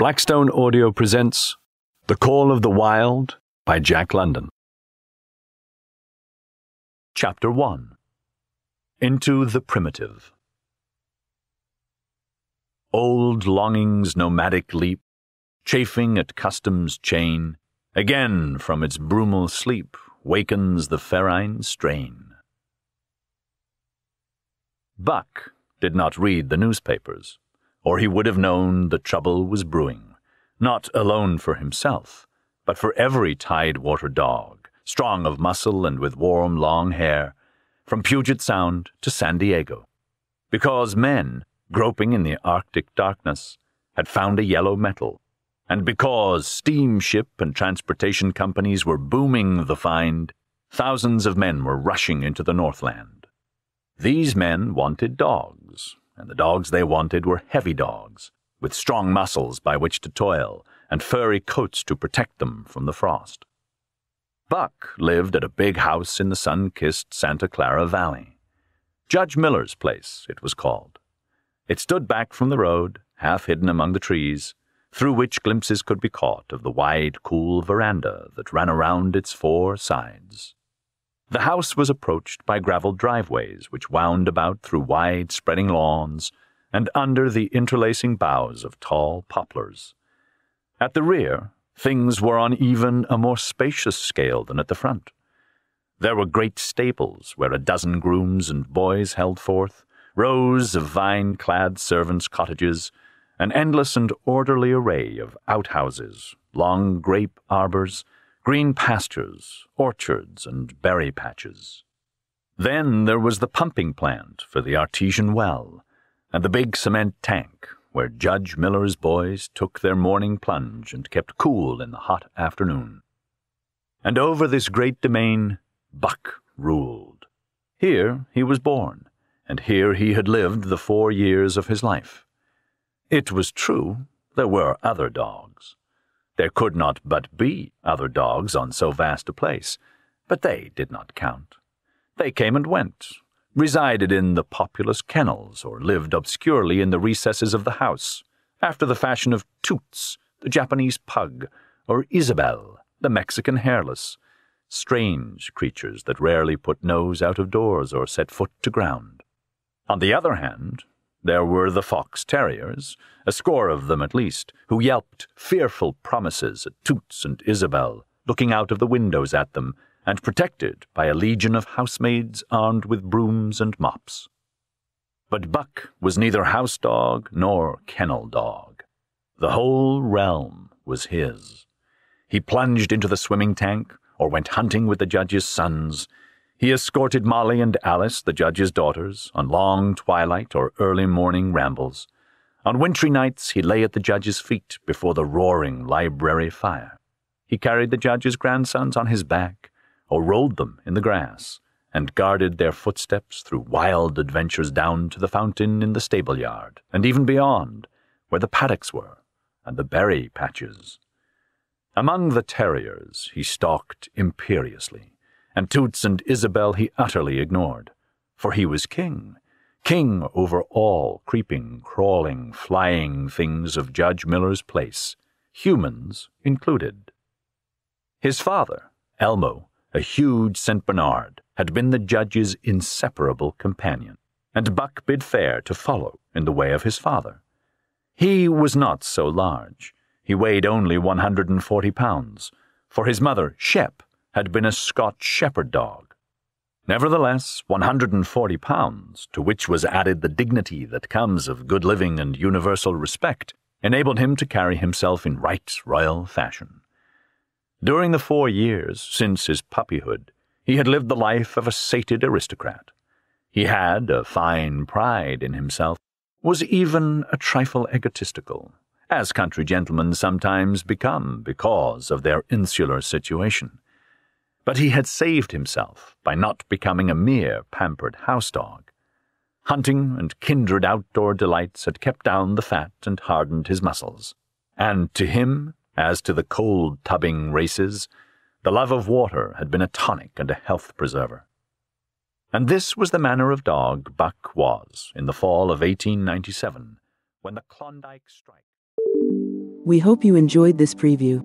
Blackstone Audio presents The Call of the Wild by Jack London. Chapter 1 Into the Primitive. Old longing's nomadic leap, chafing at custom's chain, again from its brumal sleep wakens the ferine strain. Buck did not read the newspapers or he would have known the trouble was brewing, not alone for himself, but for every tidewater dog, strong of muscle and with warm, long hair, from Puget Sound to San Diego. Because men, groping in the Arctic darkness, had found a yellow metal, and because steamship and transportation companies were booming the find, thousands of men were rushing into the Northland. These men wanted dogs, and the dogs they wanted were heavy dogs, with strong muscles by which to toil, and furry coats to protect them from the frost. Buck lived at a big house in the sun kissed Santa Clara Valley. Judge Miller's place, it was called. It stood back from the road, half hidden among the trees, through which glimpses could be caught of the wide, cool veranda that ran around its four sides. The house was approached by gravel driveways which wound about through wide spreading lawns and under the interlacing boughs of tall poplars. At the rear, things were on even a more spacious scale than at the front. There were great stables where a dozen grooms and boys held forth, rows of vine clad servants' cottages, an endless and orderly array of outhouses, long grape arbors, green pastures, orchards, and berry patches. Then there was the pumping plant for the artesian well, and the big cement tank where Judge Miller's boys took their morning plunge and kept cool in the hot afternoon. And over this great domain, Buck ruled. Here he was born, and here he had lived the four years of his life. It was true, there were other dogs. There could not but be other dogs on so vast a place, but they did not count. They came and went, resided in the populous kennels, or lived obscurely in the recesses of the house, after the fashion of Toots, the Japanese pug, or Ysabel, the Mexican hairless, strange creatures that rarely put nose out of doors or set foot to ground. On the other hand, there were the fox terriers, a score of them at least, who yelped fearful promises at Toots and Ysabel, looking out of the windows at them, and protected by a legion of housemaids armed with brooms and mops. But Buck was neither house dog nor kennel dog. The whole realm was his. He plunged into the swimming tank, or went hunting with the judge's sons, he escorted Molly and Alice, the judge's daughters, on long twilight or early morning rambles. On wintry nights he lay at the judge's feet before the roaring library fire. He carried the judge's grandsons on his back, or rolled them in the grass, and guarded their footsteps through wild adventures down to the fountain in the stable yard, and even beyond, where the paddocks were, and the berry patches. Among the terriers he stalked imperiously and Toots and Ysabel he utterly ignored, for he was king, king over all creeping, crawling, flying things of Judge Miller's place, humans included. His father, Elmo, a huge St. Bernard, had been the judge's inseparable companion, and Buck bid fair to follow in the way of his father. He was not so large. He weighed only 140 pounds, for his mother, Shep, had been a Scotch shepherd dog. Nevertheless, 140 pounds, to which was added the dignity that comes of good living and universal respect, enabled him to carry himself in right royal fashion. During the four years since his puppyhood, he had lived the life of a sated aristocrat. He had a fine pride in himself, was even a trifle egotistical, as country gentlemen sometimes become because of their insular situation. But he had saved himself by not becoming a mere pampered house dog. Hunting and kindred outdoor delights had kept down the fat and hardened his muscles. And to him, as to the cold tubbing races, the love of water had been a tonic and a health preserver. And this was the manner of dog Buck was in the fall of 1897, when the Klondike strike. We hope you enjoyed this preview.